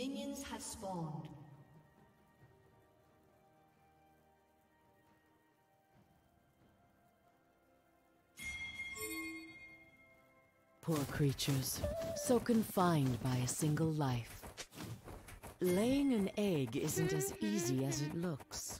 Minions have spawned. Poor creatures, so confined by a single life. Laying an egg isn't as easy as it looks.